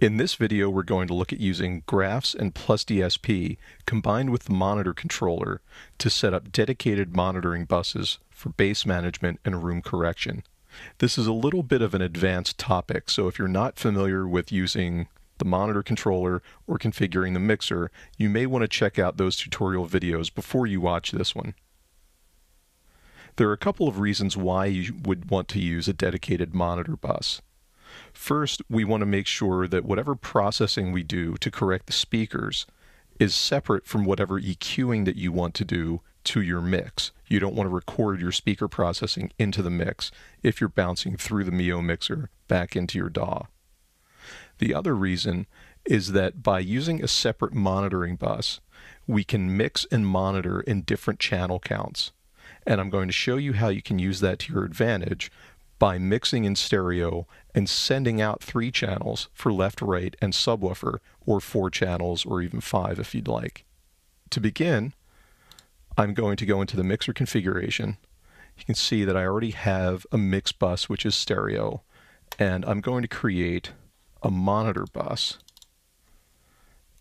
In this video, we're going to look at using graphs and plus DSP combined with the monitor controller to set up dedicated monitoring buses for bass management and room correction. This is a little bit of an advanced topic, so if you're not familiar with using the monitor controller or configuring the mixer, you may want to check out those tutorial videos before you watch this one. There are a couple of reasons why you would want to use a dedicated monitor bus. First, we want to make sure that whatever processing we do to correct the speakers is separate from whatever EQing that you want to do to your mix. You don't want to record your speaker processing into the mix if you're bouncing through the Mio mixer back into your DAW. The other reason is that by using a separate monitoring bus, we can mix and monitor in different channel counts. And I'm going to show you how you can use that to your advantage by mixing in stereo and sending out three channels for left, right, and subwoofer, or four channels, or even five if you'd like. To begin, I'm going to go into the mixer configuration. You can see that I already have a mix bus, which is stereo, and I'm going to create a monitor bus.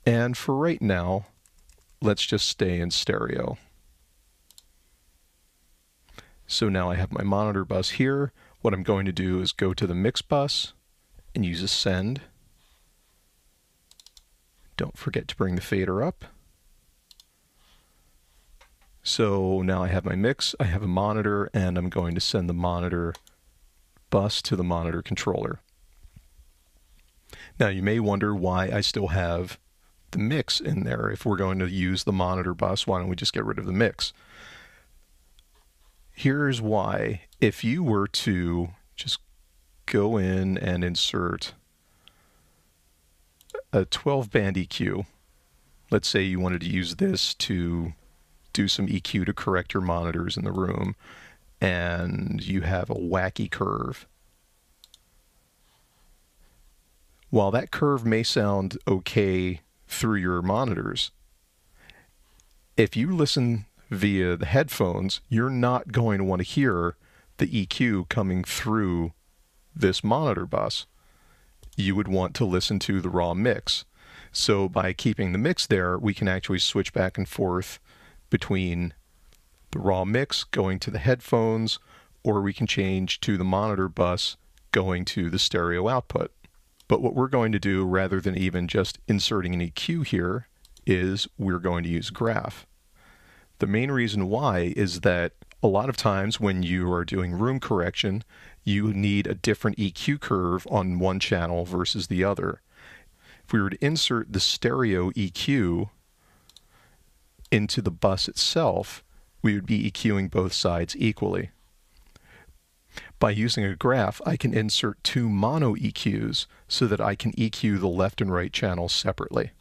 And for right now, let's just stay in stereo. So now I have my monitor bus here. What I'm going to do is go to the mix bus and use a send. Don't forget to bring the fader up. So now I have my mix, I have a monitor, and I'm going to send the monitor bus to the monitor controller. Now you may wonder why I still have the mix in there. If we're going to use the monitor bus, why don't we just get rid of the mix? Here's why. If you were to just go in and insert a 12 band EQ, let's say you wanted to use this to do some EQ to correct your monitors in the room, and you have a wacky curve. While that curve may sound okay through your monitors, if you listen via the headphones, you're not going to want to hear the EQ coming through this monitor bus. You would want to listen to the raw mix. So by keeping the mix there, we can actually switch back and forth between the raw mix going to the headphones, or we can change to the monitor bus going to the stereo output. But what we're going to do, rather than even just inserting an EQ here, is we're going to use graph. The main reason why is that a lot of times when you are doing room correction, you need a different EQ curve on one channel versus the other. If we were to insert the stereo EQ into the bus itself, we would be EQing both sides equally. By using a graph, I can insert two mono EQs so that I can EQ the left and right channels separately.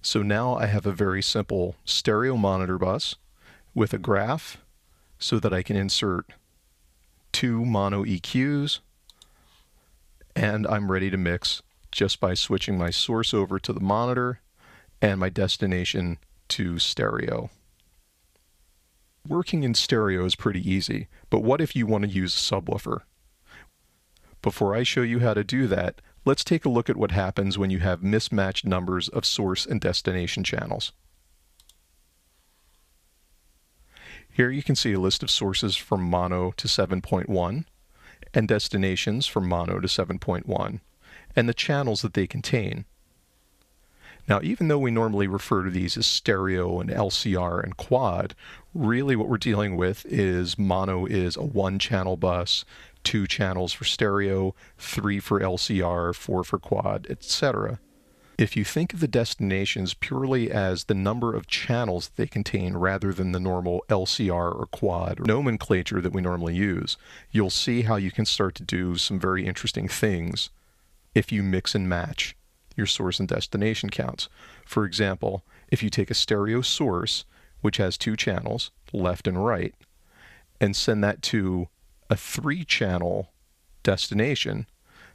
So now I have a very simple stereo monitor bus with a graph so that I can insert two mono EQs and I'm ready to mix just by switching my source over to the monitor and my destination to stereo. Working in stereo is pretty easy, but what if you want to use a subwoofer? Before I show you how to do that, Let's take a look at what happens when you have mismatched numbers of source and destination channels. Here you can see a list of sources from mono to 7.1 and destinations from mono to 7.1 and the channels that they contain. Now, even though we normally refer to these as stereo and LCR and quad, really what we're dealing with is mono is a one channel bus, two channels for stereo, three for LCR, four for quad, etc. If you think of the destinations purely as the number of channels they contain rather than the normal LCR or quad or nomenclature that we normally use, you'll see how you can start to do some very interesting things if you mix and match your source and destination counts. For example, if you take a stereo source, which has two channels, left and right, and send that to a three channel destination,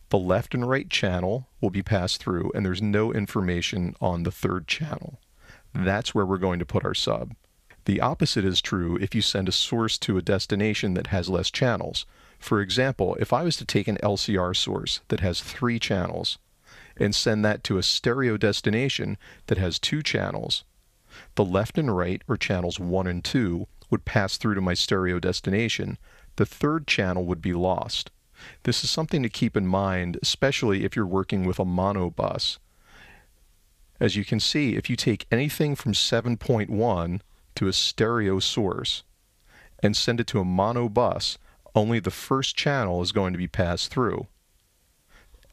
the left and right channel will be passed through and there's no information on the third channel. That's where we're going to put our sub. The opposite is true if you send a source to a destination that has less channels. For example, if I was to take an LCR source that has three channels and send that to a stereo destination that has two channels, the left and right, or channels 1 and 2, would pass through to my stereo destination. The third channel would be lost. This is something to keep in mind, especially if you're working with a mono bus. As you can see, if you take anything from 7.1 to a stereo source and send it to a mono bus, only the first channel is going to be passed through.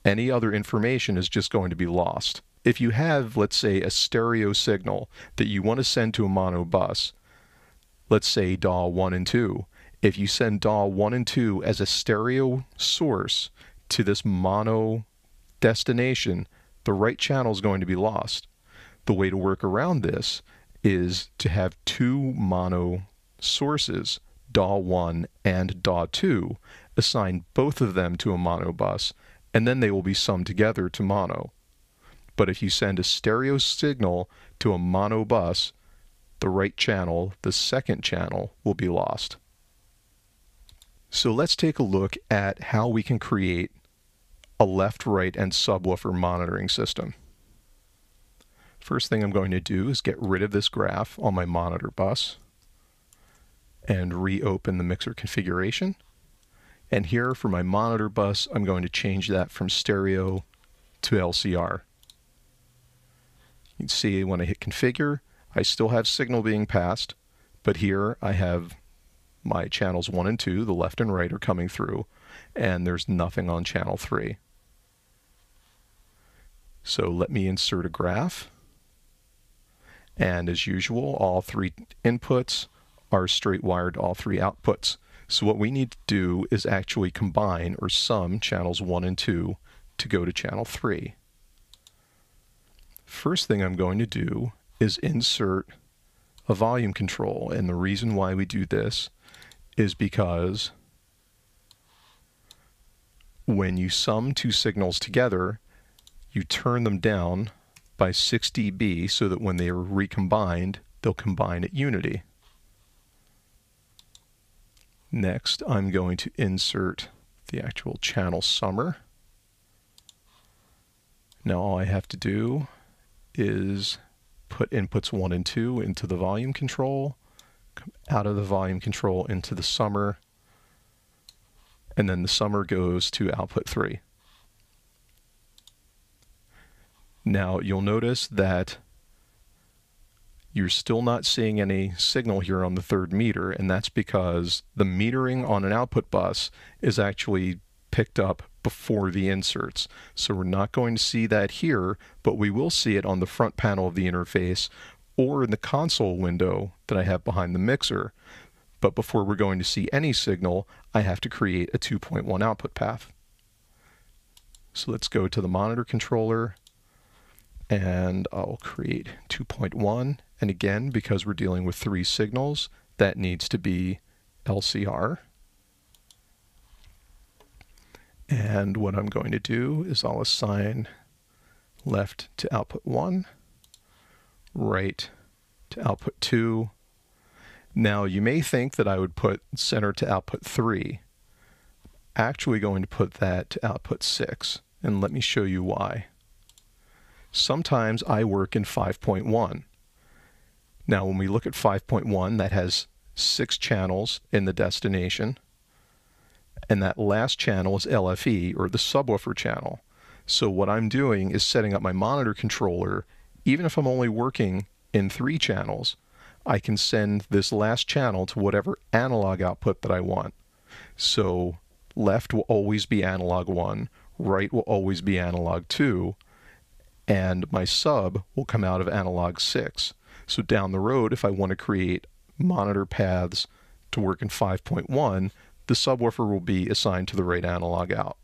Any other information is just going to be lost. If you have, let's say, a stereo signal that you want to send to a mono bus, let's say DAW 1 and 2, if you send DAW 1 and 2 as a stereo source to this mono destination, the right channel is going to be lost. The way to work around this is to have two mono sources, DAW1 and DAW2, assign both of them to a mono bus, and then they will be summed together to mono. But if you send a stereo signal to a mono bus, the right channel, the second channel, will be lost. So let's take a look at how we can create a left, right, and subwoofer monitoring system. First thing I'm going to do is get rid of this graph on my monitor bus and reopen the mixer configuration. And here for my monitor bus, I'm going to change that from stereo to LCR. You can see when I hit configure, I still have signal being passed, but here I have my channels 1 and 2, the left and right, are coming through, and there's nothing on channel 3. So let me insert a graph. And as usual, all three inputs are straight wired to all three outputs. So what we need to do is actually combine or sum channels 1 and 2 to go to channel 3. First thing I'm going to do is insert a volume control. And the reason why we do this is because when you sum two signals together, you turn them down by 6 dB so that when they are recombined, they'll combine at unity. Next, I'm going to insert the actual channel summer. Now all I have to do is put inputs 1 and 2 into the volume control, out of the volume control into the summer, and then the summer goes to output 3. Now you'll notice that you're still not seeing any signal here on the third meter, and that's because the metering on an output bus is actually picked up before the inserts. So we're not going to see that here, but we will see it on the front panel of the interface or in the console window that I have behind the mixer. But before we're going to see any signal, I have to create a 2.1 output path. So let's go to the monitor controller and I'll create 2.1. And again, because we're dealing with three signals, that needs to be LCR. And what I'm going to do is I'll assign left to output 1, right to output 2. Now you may think that I would put center to output 3. Actually going to put that to output 6, and let me show you why. Sometimes I work in 5.1. Now, when we look at 5.1, that has six channels in the destination. And that last channel is LFE, or the subwoofer channel. So what I'm doing is setting up my monitor controller. Even if I'm only working in three channels, I can send this last channel to whatever analog output that I want. So left will always be analog 1, right will always be analog 2, and my sub will come out of analog 6. So down the road, if I want to create monitor paths to work in 5.1, the subwoofer will be assigned to the right analog out.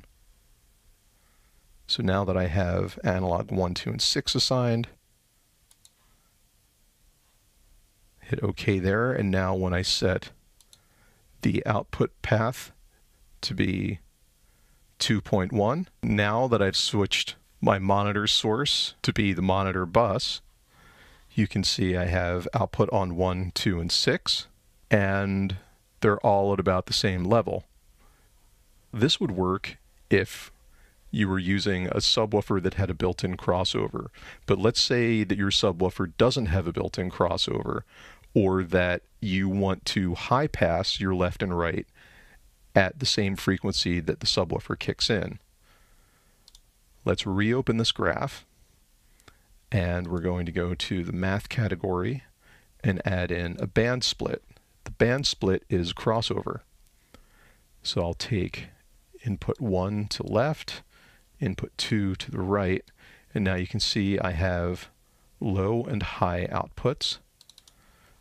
So now that I have analog 1, 2, and 6 assigned, hit OK there, and now when I set the output path to be 2.1, now that I've switched my monitor source to be the monitor bus, you can see I have output on 1, 2, and 6, and they're all at about the same level. This would work if you were using a subwoofer that had a built-in crossover. But let's say that your subwoofer doesn't have a built-in crossover, or that you want to high pass your left and right at the same frequency that the subwoofer kicks in. Let's reopen this graph and we're going to go to the math category and add in a band split. The band split is crossover. So I'll take input 1 to left, input 2 to the right, and now you can see I have low and high outputs.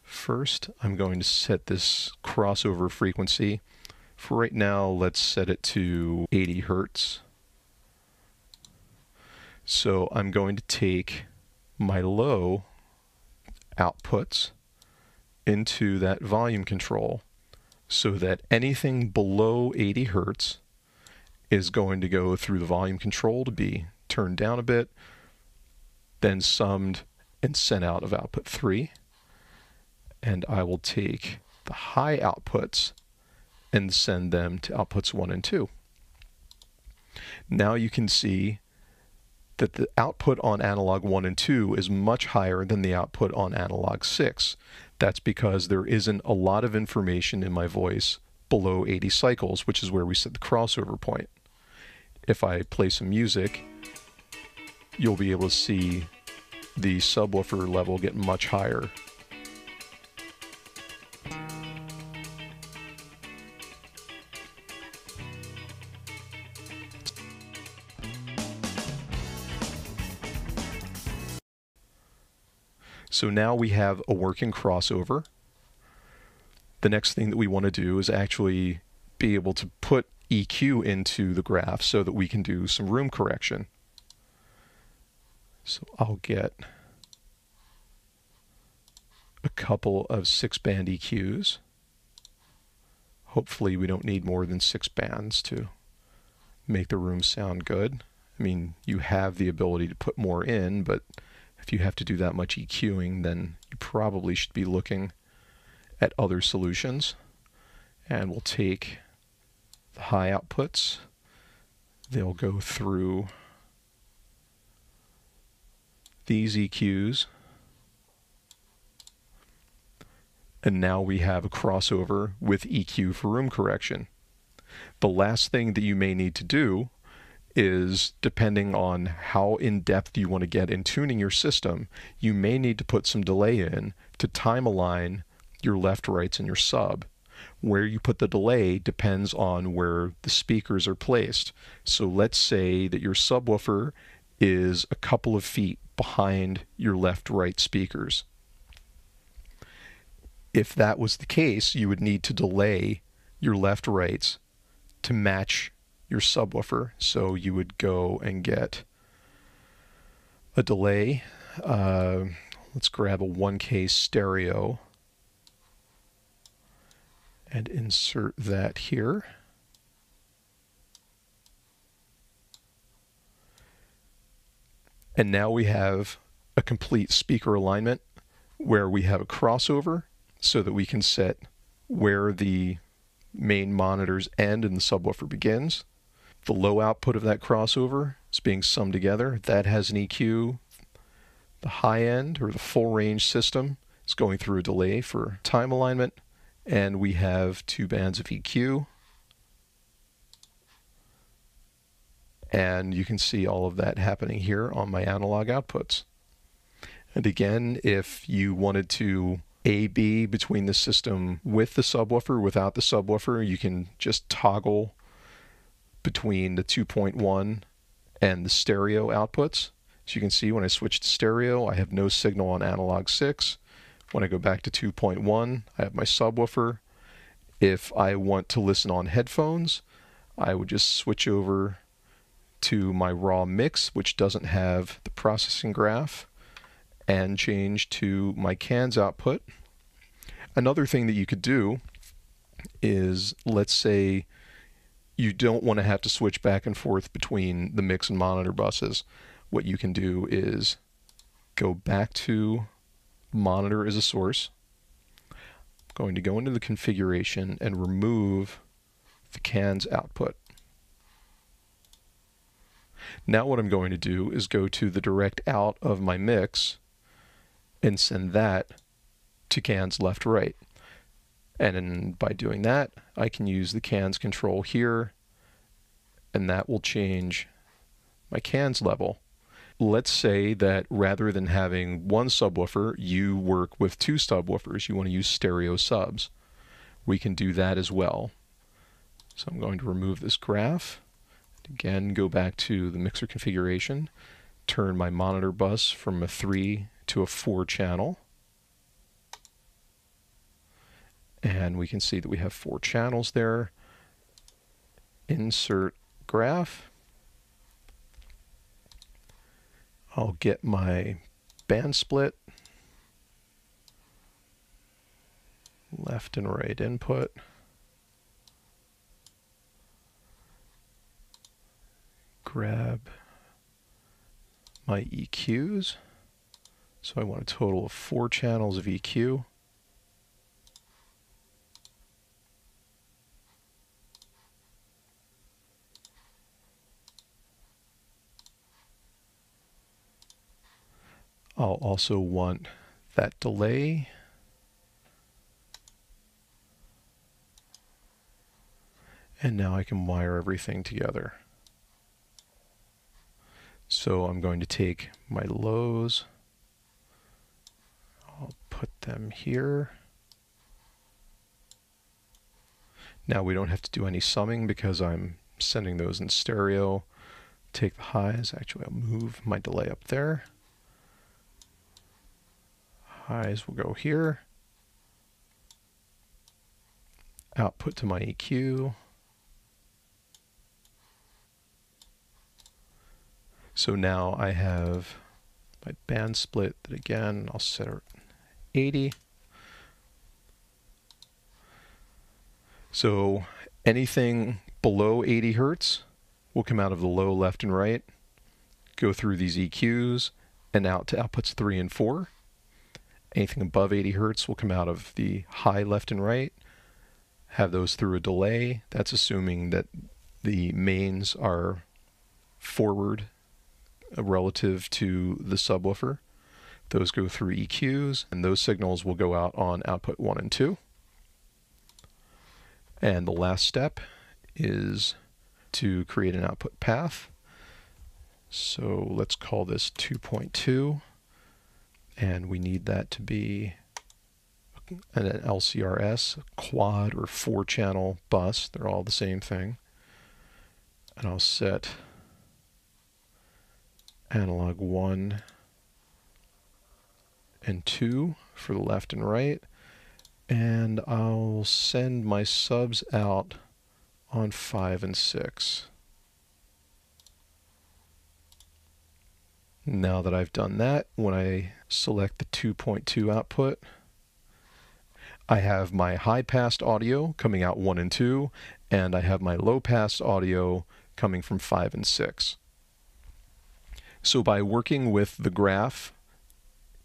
First, I'm going to set this crossover frequency. For right now, let's set it to 80 hertz. So I'm going to take my low outputs into that volume control so that anything below 80 hertz is going to go through the volume control to be turned down a bit, then summed and sent out of output 3. And I will take the high outputs and send them to outputs 1 and 2. Now you can see that the output on analog 1 and 2 is much higher than the output on analog 6. That's because there isn't a lot of information in my voice below 80 cycles, which is where we set the crossover point. If I play some music, you'll be able to see the subwoofer level get much higher So now we have a working crossover. The next thing that we want to do is actually be able to put EQ into the graph so that we can do some room correction. So I'll get a couple of six band EQs. Hopefully we don't need more than six bands to make the room sound good. I mean, you have the ability to put more in, but if you have to do that much EQing, then you probably should be looking at other solutions. And we'll take the high outputs. They'll go through these EQs. And now we have a crossover with EQ for room correction. The last thing that you may need to do is depending on how in depth you want to get in tuning your system, you may need to put some delay in to time align your left, rights, and your sub. Where you put the delay depends on where the speakers are placed. So let's say that your subwoofer is a couple of feet behind your left right speakers. If that was the case, you would need to delay your left rights to match your subwoofer. So you would go and get a delay. Uh, let's grab a 1K stereo and insert that here. And now we have a complete speaker alignment where we have a crossover so that we can set where the main monitors end and the subwoofer begins the low output of that crossover is being summed together. That has an EQ. The high end or the full range system is going through a delay for time alignment. And we have two bands of EQ. And you can see all of that happening here on my analog outputs. And again, if you wanted to A-B between the system with the subwoofer, without the subwoofer, you can just toggle between the 2.1 and the stereo outputs. As you can see, when I switch to stereo, I have no signal on analog 6. When I go back to 2.1, I have my subwoofer. If I want to listen on headphones, I would just switch over to my raw mix, which doesn't have the processing graph, and change to my cans output. Another thing that you could do is, let's say you don't want to have to switch back and forth between the mix and monitor buses. What you can do is go back to monitor as a source. I'm going to go into the configuration and remove the CANS output. Now what I'm going to do is go to the direct out of my mix and send that to CANS left right. And by doing that, I can use the CANS control here, and that will change my CANS level. Let's say that rather than having one subwoofer, you work with two subwoofers. You want to use stereo subs. We can do that as well. So I'm going to remove this graph. Again, go back to the mixer configuration, turn my monitor bus from a 3 to a 4 channel. And we can see that we have four channels there. Insert graph. I'll get my band split, left and right input. Grab my EQs. So I want a total of four channels of EQ. I'll also want that delay. And now I can wire everything together. So I'm going to take my lows, I'll put them here. Now we don't have to do any summing because I'm sending those in stereo. Take the highs, actually I'll move my delay up there highs will go here. Output to my EQ. So now I have my band split that again I'll set it 80. So anything below 80 hertz will come out of the low left and right, go through these EQs and out to outputs 3 and 4. Anything above 80 hertz will come out of the high left and right. Have those through a delay. That's assuming that the mains are forward uh, relative to the subwoofer. Those go through EQs, and those signals will go out on output 1 and 2. And the last step is to create an output path. So let's call this 2.2 and we need that to be an LCRS, quad or four channel bus. They're all the same thing. And I'll set analog 1 and 2 for the left and right. And I'll send my subs out on 5 and 6. Now that I've done that, when I select the 2.2 output, I have my high pass audio coming out 1 and 2, and I have my low pass audio coming from 5 and 6. So by working with the graph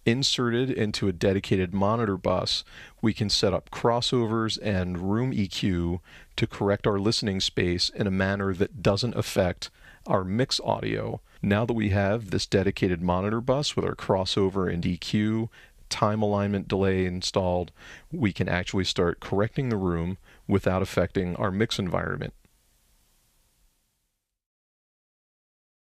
inserted into a dedicated monitor bus, we can set up crossovers and room EQ to correct our listening space in a manner that doesn't affect our mix audio. Now that we have this dedicated monitor bus with our crossover and EQ, time alignment delay installed, we can actually start correcting the room without affecting our mix environment.